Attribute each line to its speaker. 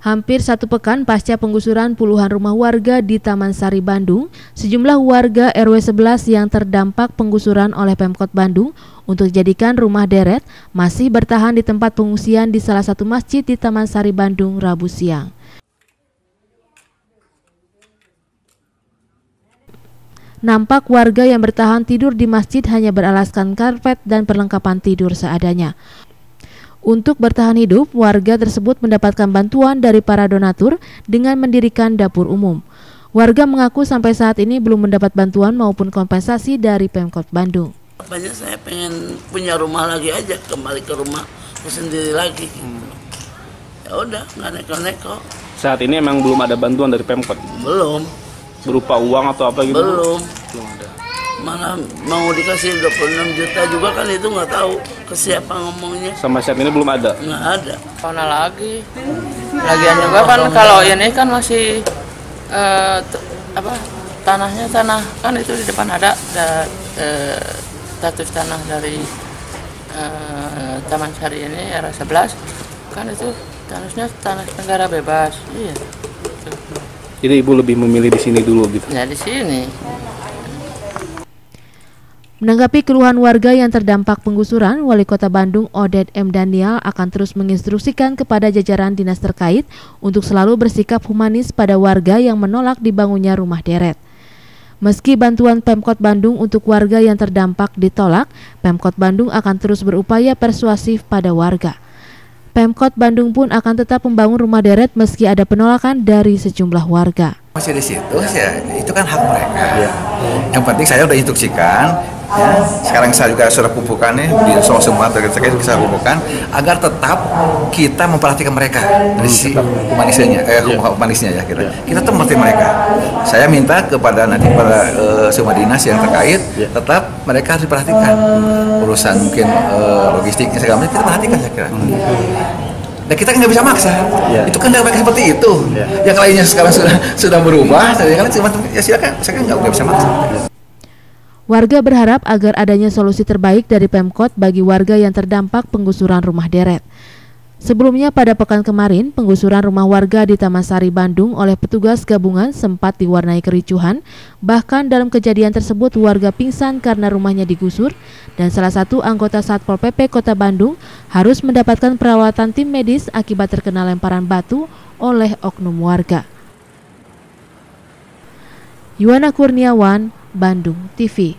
Speaker 1: Hampir satu pekan pasca penggusuran puluhan rumah warga di Taman Sari, Bandung, sejumlah warga RW 11 yang terdampak penggusuran oleh Pemkot Bandung untuk dijadikan rumah deret masih bertahan di tempat pengungsian di salah satu masjid di Taman Sari, Bandung, Rabu siang. Nampak warga yang bertahan tidur di masjid hanya beralaskan karpet dan perlengkapan tidur seadanya. Untuk bertahan hidup, warga tersebut mendapatkan bantuan dari para donatur dengan mendirikan dapur umum. Warga mengaku sampai saat ini belum mendapat bantuan maupun kompensasi dari Pemkot Bandung.
Speaker 2: Banyak saya pengen punya rumah lagi aja, kembali ke rumah sendiri lagi. Ya udah, nggak neko-neko.
Speaker 3: Saat ini emang belum ada bantuan dari Pemkot?
Speaker 2: Belum.
Speaker 3: Berupa uang atau apa gitu?
Speaker 2: Belum. Belum ada mana mau dikasih 26 juta juga kan itu nggak tahu ke siapa ngomongnya.
Speaker 3: Sampai saat ini belum ada?
Speaker 2: Nggak ada.
Speaker 4: Mana lagi? Lagian juga kan kalau ini kan masih uh, apa tanahnya tanah kan itu di depan ada da, uh, status tanah dari uh, Taman Sari ini era 11 kan itu tanahnya tanah negara bebas. Iya.
Speaker 3: Jadi ibu lebih memilih di sini dulu gitu?
Speaker 4: Ya di sini
Speaker 1: Menanggapi keluhan warga yang terdampak penggusuran, Wali Kota Bandung Odet M. Daniel akan terus menginstruksikan kepada jajaran dinas terkait untuk selalu bersikap humanis pada warga yang menolak dibangunnya rumah deret. Meski bantuan Pemkot Bandung untuk warga yang terdampak ditolak, Pemkot Bandung akan terus berupaya persuasif pada warga. Pemkot Bandung pun akan tetap membangun rumah deret meski ada penolakan dari sejumlah warga.
Speaker 5: Masih di situ, ya, itu kan hak mereka. Ya. Yang penting saya sudah instruksikan ya sekarang saya juga sudah kumpulkan nih di semua semua terkait bisa kumpulkan agar tetap kita memperhatikan mereka dari si humanisnya eh yeah. humanisnya ya kita yeah. kita tetap mereka saya minta kepada nanti para uh, semua dinas yang terkait yeah. tetap mereka harus diperhatikan urusan mungkin uh, logistiknya segala macam kita perhatikan saya kira dan kita kan nggak bisa maksa yeah. itu kan mereka seperti itu yeah. yang lainnya sekarang sudah sudah berubah saya kan cuma ya silakan saya kan nggak bisa maksa
Speaker 1: Warga berharap agar adanya solusi terbaik dari Pemkot bagi warga yang terdampak penggusuran rumah deret. Sebelumnya pada pekan kemarin, penggusuran rumah warga di Taman Sari Bandung oleh petugas gabungan sempat diwarnai kericuhan. Bahkan dalam kejadian tersebut warga pingsan karena rumahnya digusur dan salah satu anggota Satpol PP Kota Bandung harus mendapatkan perawatan tim medis akibat terkena lemparan batu oleh oknum warga. Yuwana Kurniawan, Bandung TV